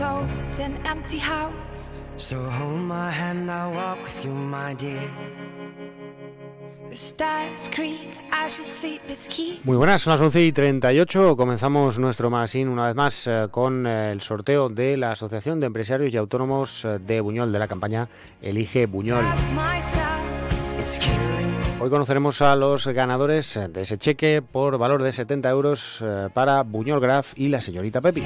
sold an empty house. So hold my hand, I'll walk with you, my dear. Muy buenas, son las 11 y 38. Comenzamos nuestro magazine una vez más eh, con eh, el sorteo de la Asociación de Empresarios y Autónomos eh, de Buñol, de la campaña Elige Buñol. Hoy conoceremos a los ganadores de ese cheque por valor de 70 euros para Buñol Graf y la señorita Pepis.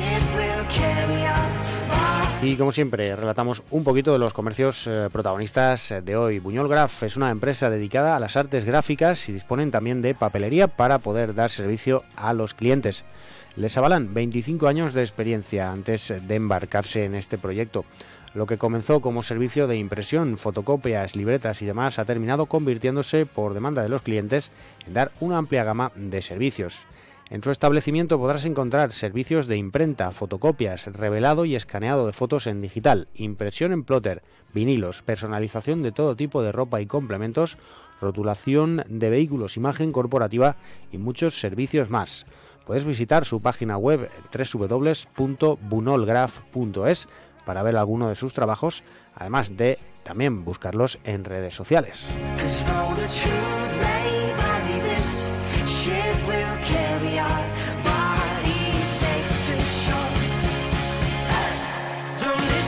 Y como siempre, relatamos un poquito de los comercios eh, protagonistas eh, de hoy. Buñol Graf es una empresa dedicada a las artes gráficas y disponen también de papelería para poder dar servicio a los clientes. Les avalan 25 años de experiencia antes de embarcarse en este proyecto. Lo que comenzó como servicio de impresión, fotocopias, libretas y demás ha terminado convirtiéndose, por demanda de los clientes, en dar una amplia gama de servicios. En su establecimiento podrás encontrar servicios de imprenta, fotocopias, revelado y escaneado de fotos en digital, impresión en plotter, vinilos, personalización de todo tipo de ropa y complementos, rotulación de vehículos, imagen corporativa y muchos servicios más. Puedes visitar su página web www.bunolgraph.es para ver alguno de sus trabajos, además de también buscarlos en redes sociales.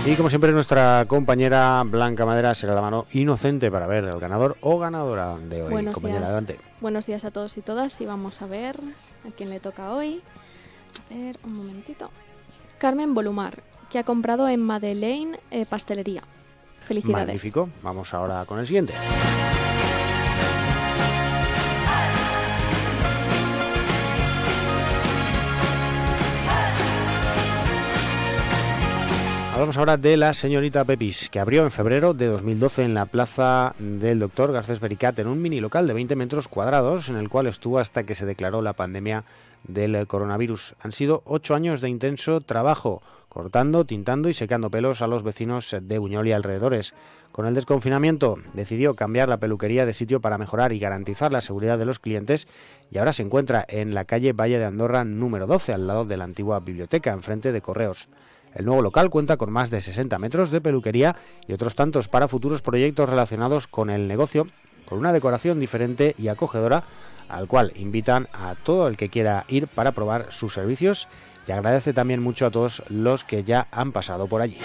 Y como siempre nuestra compañera Blanca Madera será la mano inocente para ver el ganador o ganadora de hoy. Buenos compañera, días. adelante. Buenos días a todos y todas y vamos a ver a quién le toca hoy. A ver, un momentito. Carmen Volumar, que ha comprado en Madeleine eh, Pastelería. Felicidades. Magnífico. Vamos ahora con el siguiente. Hablamos ahora de la señorita Pepis, que abrió en febrero de 2012 en la plaza del doctor Garcés Bericat en un mini local de 20 metros cuadrados, en el cual estuvo hasta que se declaró la pandemia del coronavirus. Han sido ocho años de intenso trabajo, cortando, tintando y secando pelos a los vecinos de Buñol y alrededores. Con el desconfinamiento decidió cambiar la peluquería de sitio para mejorar y garantizar la seguridad de los clientes y ahora se encuentra en la calle Valle de Andorra número 12, al lado de la antigua biblioteca, enfrente de Correos. El nuevo local cuenta con más de 60 metros de peluquería y otros tantos para futuros proyectos relacionados con el negocio, con una decoración diferente y acogedora, al cual invitan a todo el que quiera ir para probar sus servicios y agradece también mucho a todos los que ya han pasado por allí.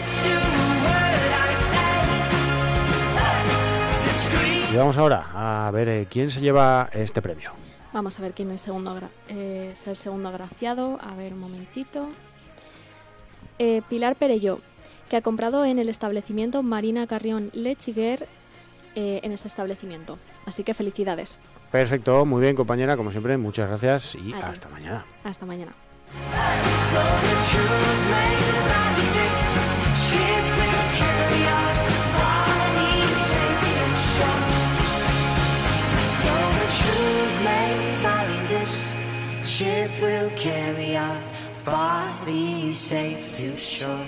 Y vamos ahora a ver eh, quién se lleva este premio. Vamos a ver quién es, eh, el segundo agraciado. A ver, un momentito. Eh, Pilar Perelló, que ha comprado en el establecimiento Marina Carrión Lechiguer eh, en ese establecimiento. Así que felicidades. Perfecto, muy bien compañera, como siempre, muchas gracias y hasta mañana. Hasta mañana. Ship will carry our bodies safe to shore.